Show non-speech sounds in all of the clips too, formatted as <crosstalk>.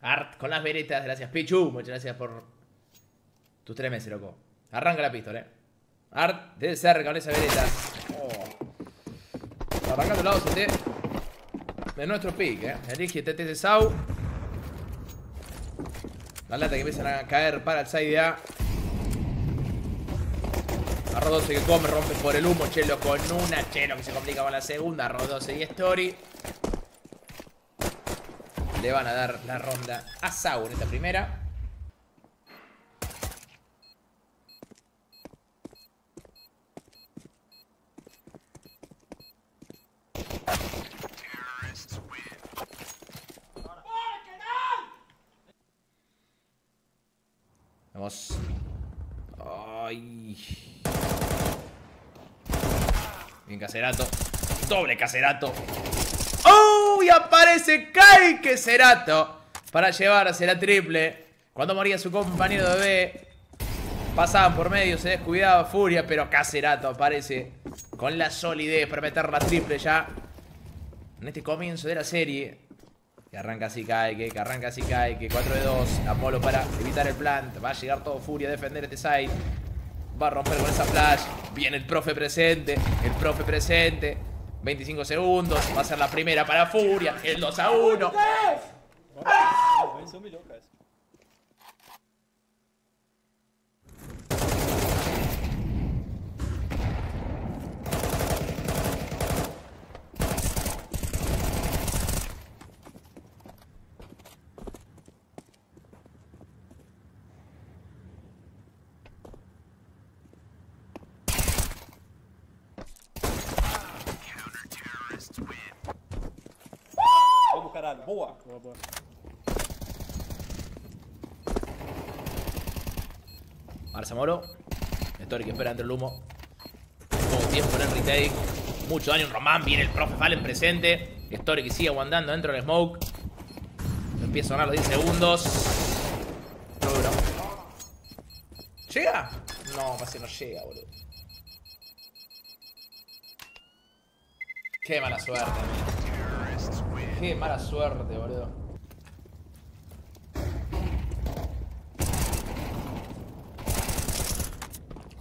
Art con las veretas. Gracias, Pichu. Muchas gracias por tus tres meses, loco. Arranca la pistola, eh. Art de cerca con esas veretas. Oh. Arrancando el lado CT de nuestro pick, eh. Elige TT de Sau. La lata que empiezan a caer para el side A. Arro 12 que come, rompe por el humo. Chelo con una. Chelo que se complica con la segunda. 12 y Story. Le van a dar la ronda a Sau esta primera. Vamos. Ay. Bien caserato. Doble caserato. Y aparece Kai Caserato. Para llevarse la triple. Cuando moría su compañero de B. Pasaban por medio, se descuidaba Furia. Pero Caserato aparece con la solidez para meter la triple ya. En este comienzo de la serie. Que arranca así cae, que arranca así que 4 de 2. Molo para evitar el plant. Va a llegar todo Furia a defender este side. Va a romper con esa flash. Viene el profe presente. El profe presente. 25 segundos. Va a ser la primera para Furia. El 2 a 1. Vamos, caralho. Boa. Boa, boa. Marza Moro. Story que espera entre el humo. Poco tiempo en el retake. Mucho daño en Román. Viene el profe Fallen presente. Story que sigue aguantando dentro del smoke. Empieza a sonar los 10 segundos. No, bro. ¿Llega? No, pase no llega, boludo. Qué mala suerte. Qué mala suerte, boludo.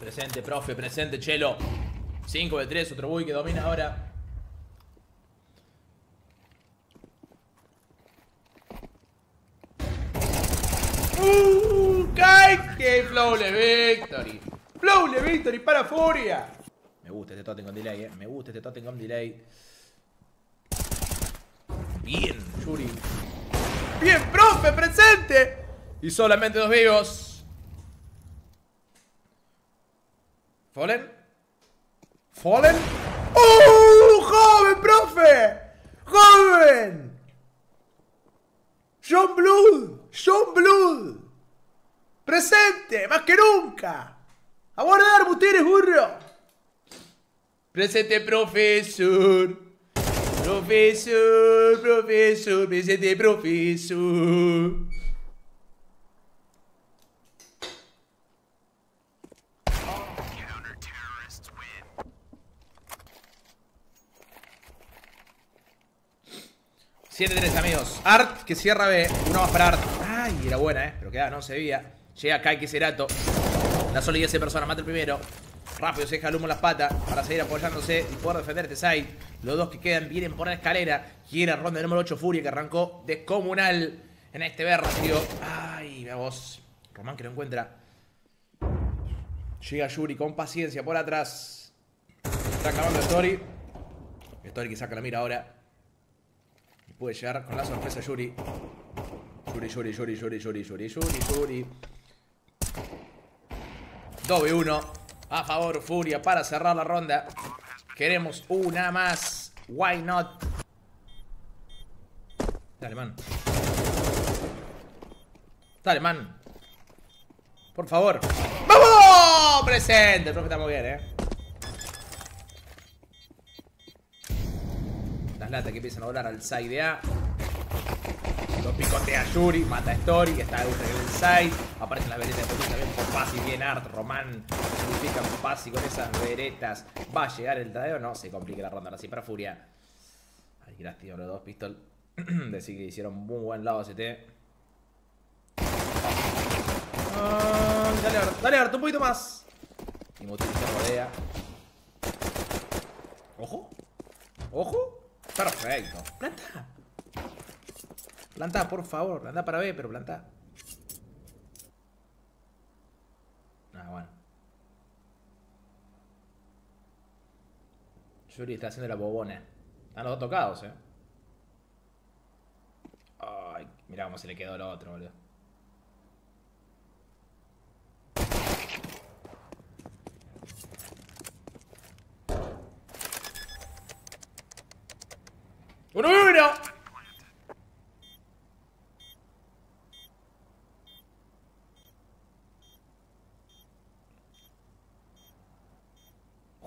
Presente, profe, presente, Chelo. 5 de 3, otro Bui que domina ahora. ¡Uh! ¡Qué Flawless Victory! ¡Flawless Victory para Furia! Me gusta este con delay, eh. Me gusta este con delay. Bien, Yuri. Bien, profe, presente. Y solamente dos vivos. ¿Fallen? ¿Fallen? ¡Oh! ¡Joven, profe! ¡Joven! ¡John Blood! ¡John Blood! ¡Presente! ¡Más que nunca! ¡A guardar, butines, burro! ¡Presente, profesor! Profesor, profesor, presente, profesor. Siete tres amigos. Art que cierra B. Uno más para Art. Ay, era buena, eh. Pero quedaba, no se veía. Llega Kai Kiserato. La solidez de persona. Mata el primero. Rápido se deja el las patas para seguir apoyándose y poder defender este side. Los dos que quedan vienen por la escalera. Quiere ronda número 8 Furia que arrancó descomunal en este tío. Ay, vamos. Román que lo encuentra. Llega Yuri con paciencia por atrás. Está acabando Story. Story que saca la mira ahora. Y puede llegar con la sorpresa Yuri. Yuri, Yuri, Yuri, Yuri, Yuri, Yuri, Yuri, Yuri. 2v1. A favor, Furia, para cerrar la ronda. Queremos una más. Why not? Dale, man. Dale, man. Por favor. ¡Vamos! Presente. El profe está bien, eh. Las latas que empiezan a volar al side A. Picotea Yuri, mata a Story, que está el side. Aparecen las veretas de también por Pasi, bien Art, Román. Significa por Pasi con esas veretas. ¿Va a llegar el tadeo? No, se complica la ronda ahora sí para Furia. Ay, gracias, los dos pistol. <clears throat> Decir que hicieron muy buen lado ST. Ah, dale, Art, dale, Art, un poquito más. Y Mutiri se rodea. Ojo. Ojo. Perfecto. Planta. Planta, por favor. Anda para B, pero planta. Ah, bueno. Yuri está haciendo la bobona. Están los dos tocados, eh. Ay, mirá cómo se le quedó el otro, boludo. ¡Uno, uno!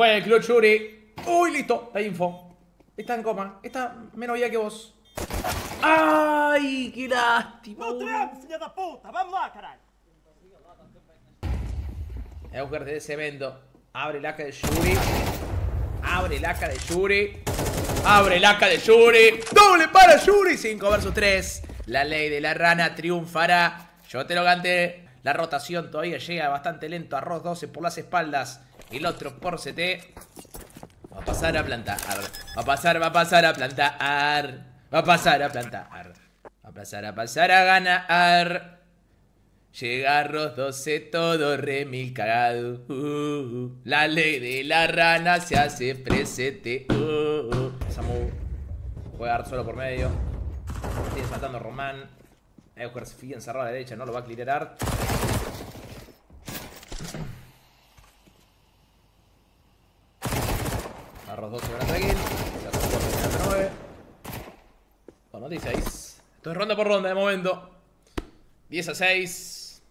Juega el club Yuri. Uy, listo, la info. Está en coma. Está menos vida que vos. ¡Ay! ¡Qué lástima! Da puta! Vamos lá, caralho! Euger de cemento. Abre la de Yuri. Abre la de Yuri. Abre la de Yuri. Doble para Yuri. 5 versus 3. La ley de la rana triunfará. Yo te lo canté. La rotación todavía llega bastante lento. Arroz 12 por las espaldas. El otro por CT. Va a pasar a plantar. Va a pasar, va a pasar a plantar. Va a pasar a plantar. Va a pasar a pasar a ganar. Llega Arroz 12 todo remil cagado. Uh, uh. La ley de la rana se hace presente. Uh. Samu juega Art solo por medio. Sigue matando a Román. Fija encerrado a la derecha, no lo va a clearar. Arroz 12 van a traer. La transporte 9. Bueno, 16. Esto es ronda por ronda de momento. 10 a 6.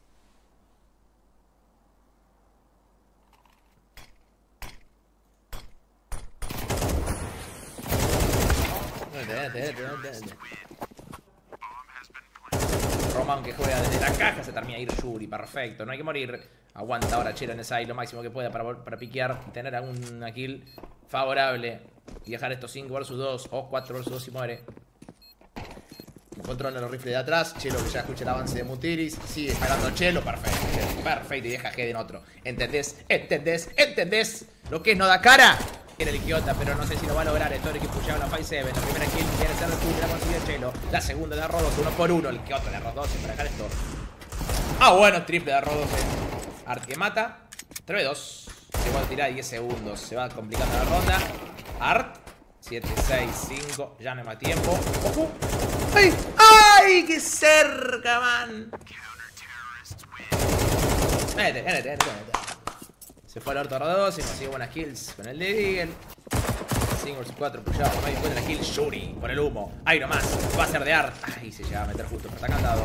Roman que juega desde la caja se termina ir Yuri, perfecto, no hay que morir. Aguanta ahora Chelo en esa ahí lo máximo que pueda para, para piquear tener alguna kill favorable. Y dejar estos 5 versus 2 o 4 versus 2 y muere. Controla los rifles de atrás. Chelo que ya escucha el avance de Mutiris. Sigue esperando Chelo. Perfecto. Perfecto. Y deja G en otro. ¿Entendés? ¿Entendés? ¿Entendés? Lo que es no da cara. Era el idiota, pero no sé si lo va a lograr. Es que pushaba la 5-7. La primera kill quiere ser la consigue Chelo. La segunda de 12, uno por uno. El Kyoto de 12 para dejar esto. Ah, bueno, triple de Arroz 12. Art que mata. 3-2. Se va a tirar 10 segundos. Se va complicando la ronda. Art. 7, 6, 5. Ya no hay más tiempo. ¡Ojo! ¡Ay! ¡Ay! ¡Qué cerca, man! Métete, métete, métete. Se fue al orto a 2 y consiguió buenas kills con el de Deagle. 5 vs 4 pushado. No encuentra kill Shuri por el humo. Ahí nomás. Va a ser de Art. Ay, se llega a meter justo, pero está cantado.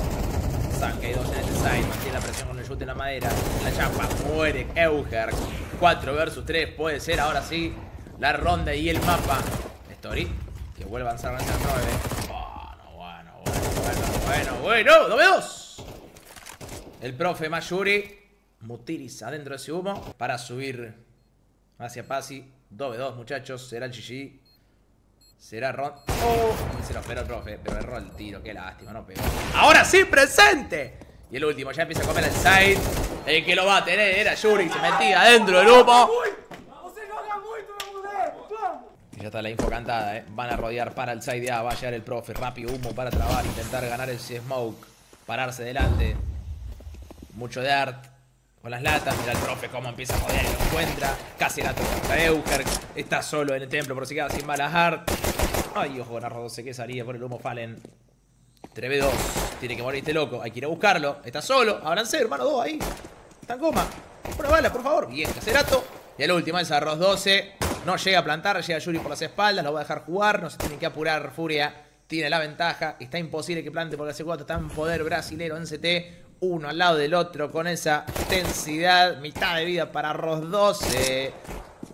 Sankey 2 en este side. Mantiene la presión con el shoot en la madera. La chapa. Muere Euger. 4 vs 3. Puede ser ahora sí. La ronda y el mapa. Story. Que vuelve a avanzar el 9. Bueno, bueno, bueno, bueno, bueno, bueno. 2 El profe Mayuri. Mutiris adentro de ese humo. Para subir hacia Pasi. 2v2, muchachos. Será el GG. Será Ron. Oh, se lo esperó el profe, pero erró el tiro. Qué lástima, no pegó. ¡Ahora sí, presente! Y el último, ya empieza a comer el side. El que lo va a tener era Yuri. Se metía adentro del humo. Y ya está la info cantada, ¿eh? Van a rodear para el side A. Va a llegar el profe. Rápido humo para trabar. Intentar ganar el smoke. Pararse delante. Mucho de art. Con las latas. Mira el profe cómo empieza a rodear y lo encuentra. Casi la toca Euker. Está solo en el templo por si queda sin balas. Ay, ojo con arroz 12 que salía por el humo Fallen. 3v2. Tiene que morir este loco. Hay que ir a buscarlo. Está solo. Abranse, hermano, dos ahí. Está en coma. Una bala, por favor. Bien, Cacerato. Y el último es Arroz 12. No llega a plantar, llega Yuri por las espaldas. Lo va a dejar jugar. No se tiene que apurar. Furia tiene la ventaja. Está imposible que plante porque hace 4 está en poder brasilero en CT. Uno al lado del otro con esa intensidad. Mitad de vida para Arroz 12.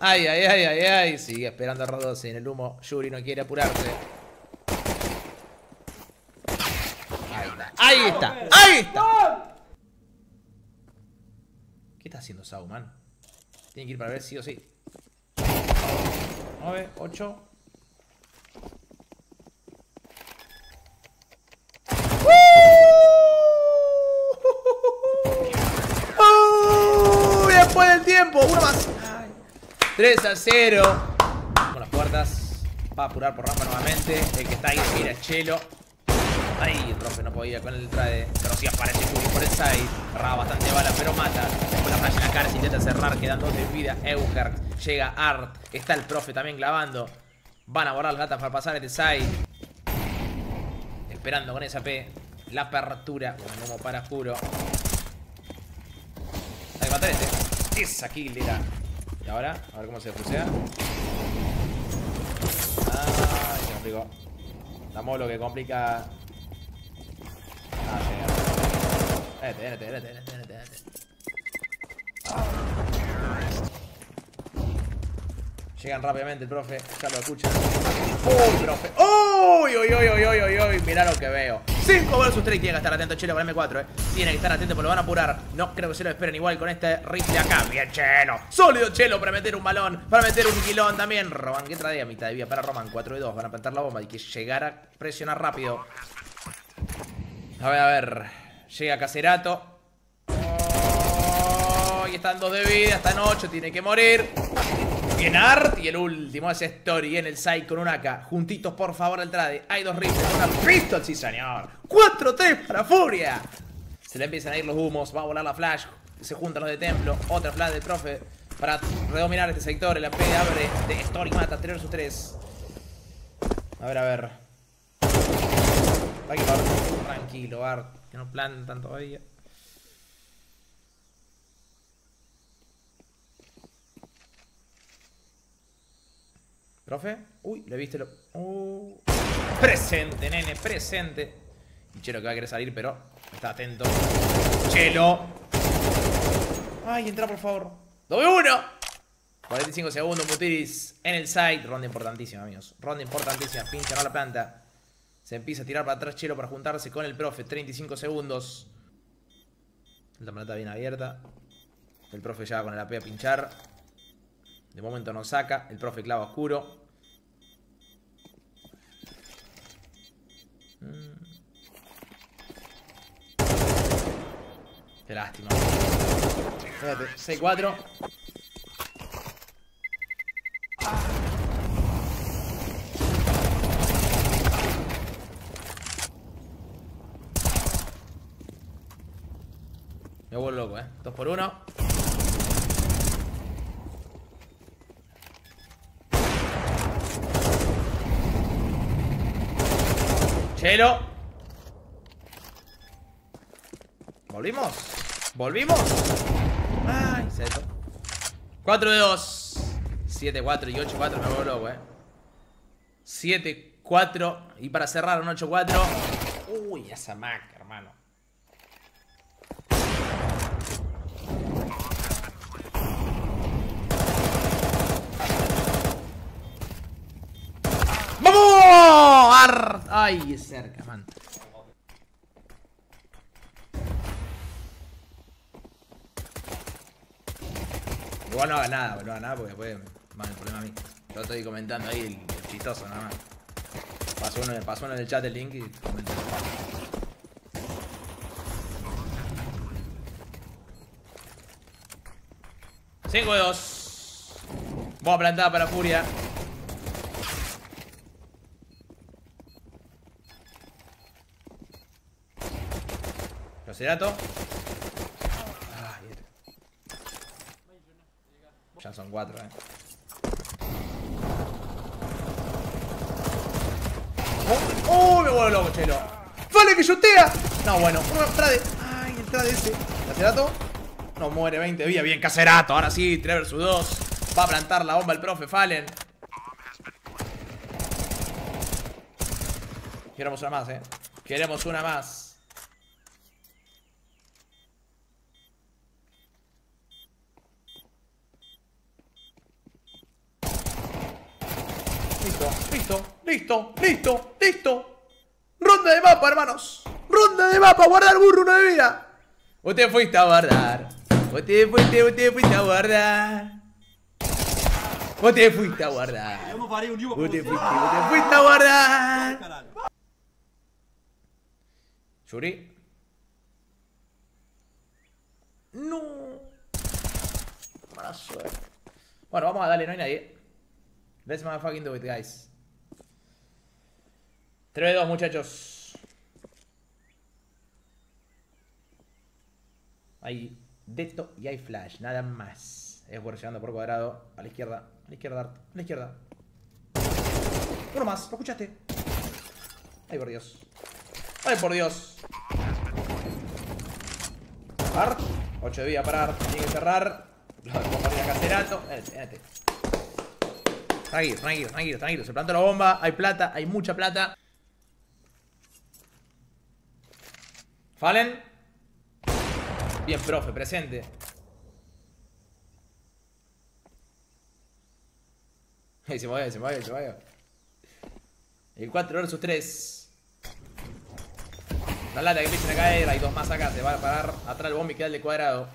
Ay, ay, ay, ay, ay. Sigue esperando a Arroz 12 en el humo. Yuri no quiere apurarse. Ahí está. Ahí está. Ahí está. ¿Qué está haciendo Sauman? Tiene que ir para ver sí o sí. 9, 8. Después del tiempo. Uno más. 3 a 0. Con las puertas. Va a apurar por rampa nuevamente. El que está ahí mira Chelo. Ahí profe no podía con el trade. Pero sí aparece Yuri por el side. Agarraba bastante bala, pero mata. Después la flash en la cara se intenta cerrar, quedando de vida. Euger. Llega Art. Está el profe también clavando. Van a borrar las gatas para pasar este side. Esperando con esa P. La apertura. Como para puro. Hay que matar este. Esa kill. Y ahora, a ver cómo se fusea. Ay, se complicó. Damos lo que complica. Ah, llega. Vete, vete, vete, vete. Llegan rápidamente el profe, ya lo escuchan. ¡Uy, profe! ¡Uy, uy, uy, uy, uy, uy, uy! Mirá lo que veo. 5 versus 3. Tiene que estar atento Chelo con M4, eh. Tiene que estar atento porque lo van a apurar. No creo que se lo esperen igual con este rifle acá. Bien, Chelo. Sólido Chelo para meter un balón. Para meter un quilón también. Roman, ¿qué trae a mitad de vida para Roman? 4 y 2. Van a plantar la bomba. Hay que llegar a presionar rápido. A ver, a ver. Llega Caserato. Oh, y están 2 de vida. Están 8. Tiene que morir. Bien Art y el último es Story en el side con un AK. Juntitos, por favor, al trade. Hay dos rifles, una pistol, sí señor. 4-3 para Furia. Se le empiezan a ir los humos, va a volar la flash. Se juntan los de templo. Otra flash del profe para redominar este sector. El AP abre de Story mata 3 vs 3. A ver, a ver. Tranquilo, Art. Que no plantan todavía. ¿Profe? Uy, le viste lo... Uh. Presente, nene, presente. Y Chelo que va a querer salir, pero está atento. Chelo. Ay, entra por favor. 2-1. 45 segundos, Mutiris en el side. Ronda importantísima, amigos. Ronda importantísima. Pincha no la planta. Se empieza a tirar para atrás Chelo para juntarse con el profe. 35 segundos. La planta bien abierta. El profe ya va con el AP a pinchar. De momento no saca. El profe clava oscuro. Mm. Qué lástima. Espérate, 6-4. Me loco, eh. 2 por 1. Chelo. ¿Volvimos? ¿Volvimos? Ay, seto. 4 de 2. 7, 4 y 8, 4. Me vuelvo loco, eh. 7, 4. Y para cerrar un 8, 4. Uy, esa Mac, hermano. ¡Vamos! Ay, es cerca, man. Igual no haga nada, no haga nada porque después van el problema a mí. Yo estoy comentando ahí el, el chistoso nada más. Pasó uno, pasó uno en el chat el link y comenté. Cinco de dos. Plantada para Furia. Roserato. Ay, ya son cuatro, eh. ¡Oh! ¡Oh! Me vuelvo loco, chelo. ¡Vale que chutea! No, bueno. Uno trade. Ay, el trade ese. ¿Caserato? No muere 20 de vida. Bien, Caserato. Ahora sí, 3 vs 2. Va a plantar la bomba el profe Fallen. Queremos una más, eh. Queremos una más. Listo, listo, listo, listo. Ronda de mapa, hermanos. Ronda de mapa, guardar burro una de vida. Vos te fuiste a guardar. Vos te fuiste, vos te fuiste a guardar. Vos te fuiste a guardar. Vos te fuiste, vos te fuiste a guardar. Yuri. No. Mala suerte. Bueno, vamos a darle, no hay nadie. Let's motherfucking do it, guys. 3-2, muchachos. Hay Deto y hay Flash, nada más. Es llegando por cuadrado. A la izquierda, a la izquierda, a la izquierda. Uno más, ¿lo escuchaste? Ay, por Dios. Ay, por Dios. Art. 8 de vida para Art. Tiene que cerrar. Lo de Caserato. Espérate, Tranquilo, tranquilo, tranquilo, tranquilo. Se plantó la bomba. Hay plata, hay mucha plata. Fallen. Bien, profe, presente. Ahí se mueve, se mueve, se mueve. El 4 versus 3. La lata que empiezan a caer. Hay dos más acá. Se va a parar atrás el bombi queda el de cuadrado.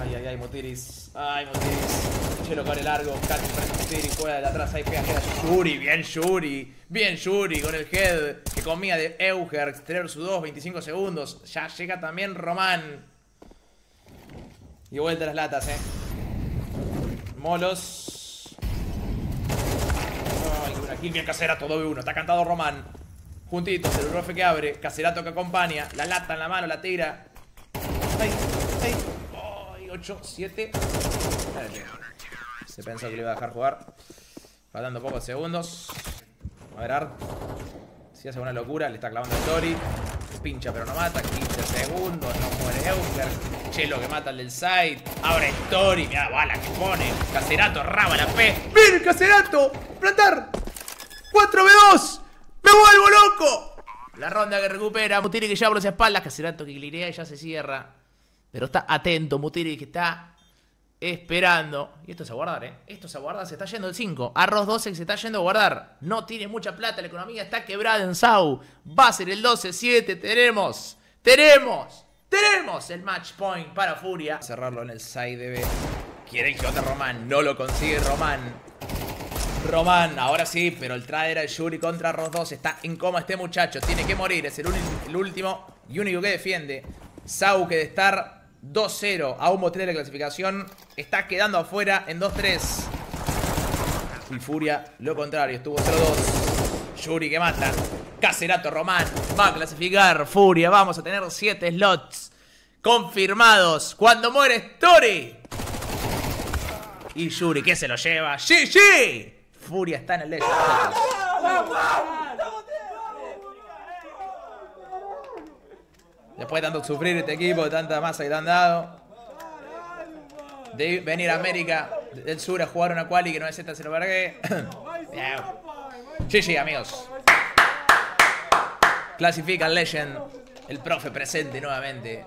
Ay, ay, ay, Motiris. Ay, Motiris. Chelo cabre largo. Casi parece Motiris. Juega de atrás. Ahí pega, Yuri. Bien Yuri. Bien Yuri con el head que comía de Euger. 3 vs 2, 25 segundos. Ya llega también Román. Y vuelta las latas, eh. Molos. Ay, una kill bien casera, todo de uno. Está cantado Román. Juntitos, el profe que abre. Caserato que acompaña. La lata en la mano, la tira. Ay, 8, 7. Se pensó que le iba a dejar jugar. Faltando pocos segundos. A ver, Art. Si hace una locura, le está clavando el Tori. Pincha pero no mata. 15 segundos. No muere Euker. Chelo que mata al del side. Abre Tori. Mira la bala que pone. Caserato raba la P. ¡Miren, Caserato! ¡Plantar! ¡4v2! ¡Me vuelvo loco! La ronda que recupera. Mutiri que lleva por las espaldas. Caserato que glirea y ya se cierra. Pero está atento. Mutiri que está esperando. Y esto es a guardar, ¿eh? Esto es a guardar. Se está yendo el 5. Arroz 12 se está yendo a guardar. No tiene mucha plata. La economía está quebrada en Sau. Va a ser el 12-7. Tenemos. Tenemos. Tenemos el match point para Furia. Cerrarlo en el side B. Quiere que Román. No lo consigue Román. Román, ahora sí, pero el trader de Yuri contra Arroz 2 está en coma este muchacho. Tiene que morir, es el último y único que defiende. Sau que de estar 2-0 a un botel de clasificación. Está quedando afuera en 2-3. Y Furia, lo contrario, estuvo 0-2. Yuri que mata. Caserato Román va a clasificar. Furia, vamos a tener 7 slots confirmados. Cuando muere Story. Y Yuri que se lo lleva. ¡GG! Furia está en el Legend. Después de tanto sufrir este equipo, de tanta masa que te han dado. De venir a América del Sur a jugar una quali que no es esta, se lo vergué. GG, <coughs> amigos. Clasifica Legend. El profe presente nuevamente.